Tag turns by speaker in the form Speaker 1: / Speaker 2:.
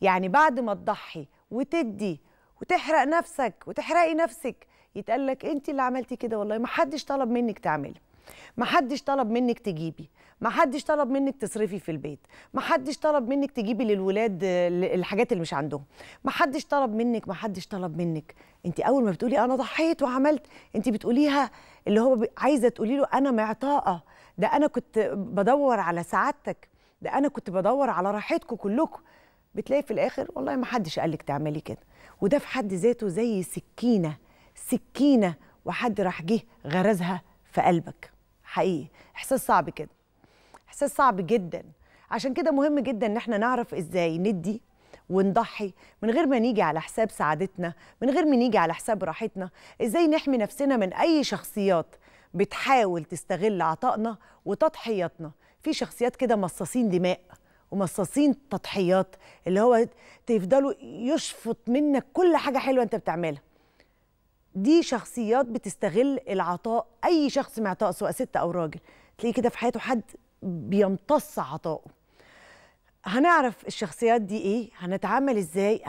Speaker 1: يعني بعد ما تضحي وتدي وتحرق نفسك وتحرقي نفسك يتقال لك انت اللي عملتي كده والله ما حدش طلب منك تعملي ما حدش طلب منك تجيبي ما حدش طلب منك تصرفي في البيت ما حدش طلب منك تجيبي للولاد الحاجات اللي مش عندهم ما حدش طلب منك ما حدش طلب منك. انت اول ما بتقولي أنا ضحيت وعملت انت بتقوليها اللي هو عايزة تقولي له أنا معطاءة ده أنا كنت بدور على سعادتك ده أنا كنت بدور على راحتكم كلكم. بتلاقي في الآخر والله ما حدش قالك تعملي كده. وده في حد ذاته زي سكينة سكينة وحد راح جه غرزها في قلبك. حقيقي. إحساس صعب كده. إحساس صعب جدا. عشان كده مهم جدا إن إحنا نعرف إزاي ندي ونضحي من غير ما نيجي على حساب سعادتنا من غير ما نيجي على حساب راحتنا. إزاي نحمي نفسنا من أي شخصيات بتحاول تستغل عطائنا وتضحياتنا. في شخصيات كده مصاصين دماء. ومصاصين تضحيات اللي هو تفضلوا يشفط منك كل حاجة حلوة أنت بتعملها. دي شخصيات بتستغل العطاء أي شخص معطاء سواء ست أو راجل. تلاقيه كده في حياته حد بيمتص عطائه هنعرف الشخصيات دي إيه؟ هنتعامل إزاي؟